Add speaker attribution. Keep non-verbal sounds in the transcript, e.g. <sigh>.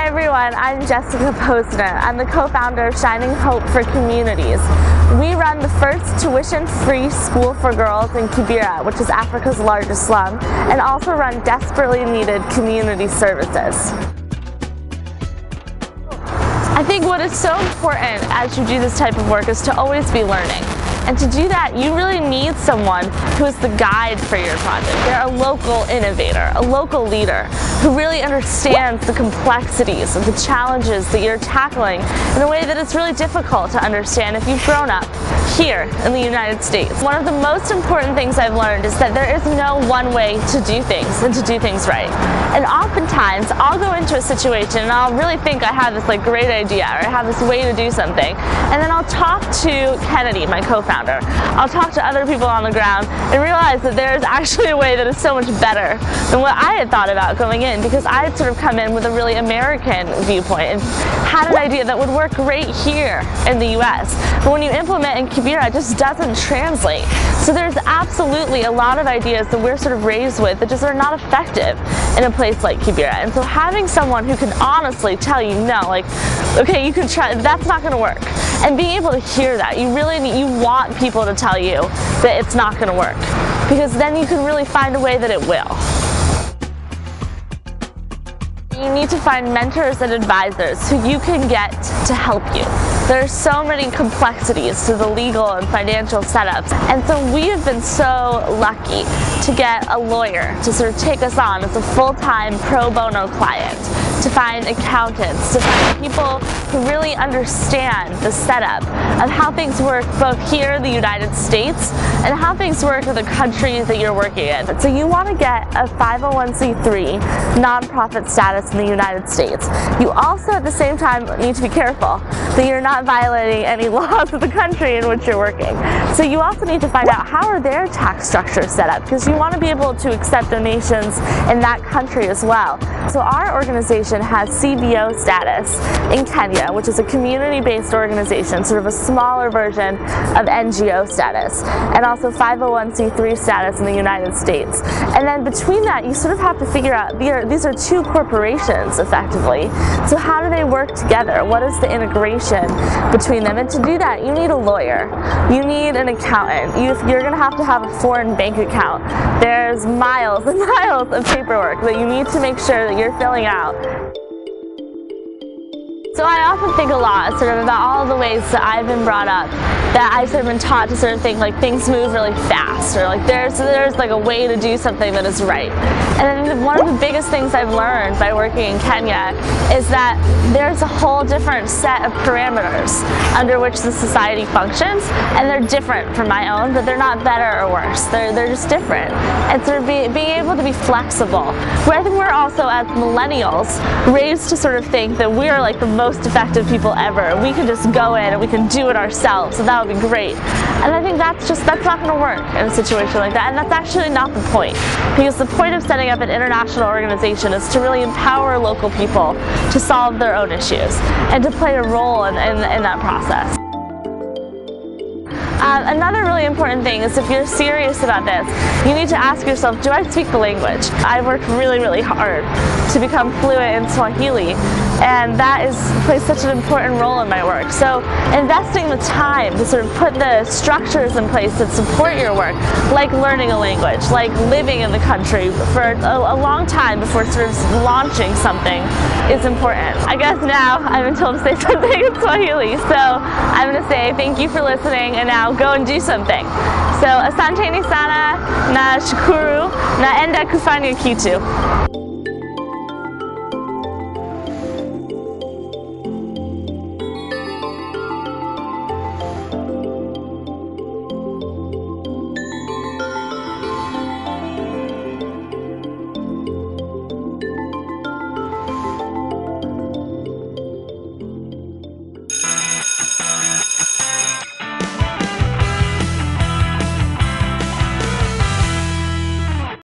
Speaker 1: everyone, I'm Jessica Posner. I'm the co-founder of Shining Hope for Communities. We run the first tuition-free school for girls in Kibera, which is Africa's largest slum, and also run desperately needed community services. I think what is so important as you do this type of work is to always be learning. And to do that, you really need someone who is the guide for your project. They're a local innovator, a local leader who really understands the complexities of the challenges that you're tackling in a way that it's really difficult to understand if you've grown up here in the United States. One of the most important things I've learned is that there is no one way to do things and to do things right. And oftentimes I'll go into a situation and I'll really think I have this like great idea or I have this way to do something and then I'll talk to Kennedy, my co-founder. I'll talk to other people on the ground and realize that there's actually a way that is so much better than what I had thought about going in in because I had sort of come in with a really American viewpoint and had an idea that would work great here in the US. But when you implement in Kibera, it just doesn't translate. So there's absolutely a lot of ideas that we're sort of raised with that just are not effective in a place like Kibera. And so having someone who can honestly tell you, no, like, okay, you can try, that's not gonna work. And being able to hear that, you really need, you want people to tell you that it's not gonna work. Because then you can really find a way that it will. You need to find mentors and advisors who you can get to help you. There are so many complexities to the legal and financial setups, and so we have been so lucky to get a lawyer to sort of take us on as a full-time pro bono client to find accountants, to find people who really understand the setup of how things work both here in the United States and how things work in the countries that you're working in. So you want to get a 501c3 nonprofit status in the United States. You also at the same time need to be careful that you're not violating any <laughs> laws of the country in which you're working. So you also need to find out how are their tax structures set up because you want to be able to accept donations in that country as well. So our organization has CBO status in Kenya, which is a community-based organization, sort of a smaller version of NGO status, and also 501c3 status in the United States. And then between that, you sort of have to figure out, these are two corporations, effectively. So how do they work together? What is the integration between them? And to do that, you need a lawyer. You need an accountant. You, you're going to have to have a foreign bank account. There's miles and <laughs> miles of paperwork that you need to make sure that you're filling out. So I often think a lot sort of about all the ways that I've been brought up that I've sort of been taught to sort of think like things move really fast or like there's there's like a way to do something that is right. And then one of the biggest things I've learned by working in Kenya is that there's a whole different set of parameters under which the society functions and they're different from my own but they're not better or worse. They're, they're just different. And sort of be, being able to be flexible. Where I think we're also as millennials raised to sort of think that we're like the most effective people ever. We can just go in and we can do it ourselves. So that would be great. And I think that's just, that's not going to work in a situation like that. And that's actually not the point. Because the point of setting up an international organization is to really empower local people to solve their own issues and to play a role in, in, in that process. Uh, another really important thing is if you're serious about this, you need to ask yourself, do I speak the language? I worked really, really hard to become fluent in Swahili and that is plays such an important role in my work. So investing the time to sort of put the structures in place that support your work, like learning a language, like living in the country for a, a long time before sort of launching something is important. I guess now I've been told to say <laughs> something in Swahili, so I'm going to say thank you for listening and now go and do something. So asante sana na shukuru naenda kufanya kitu.